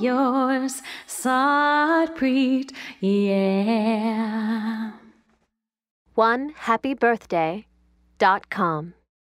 yours, Sarpreet, yeah. One happy birthday dot com.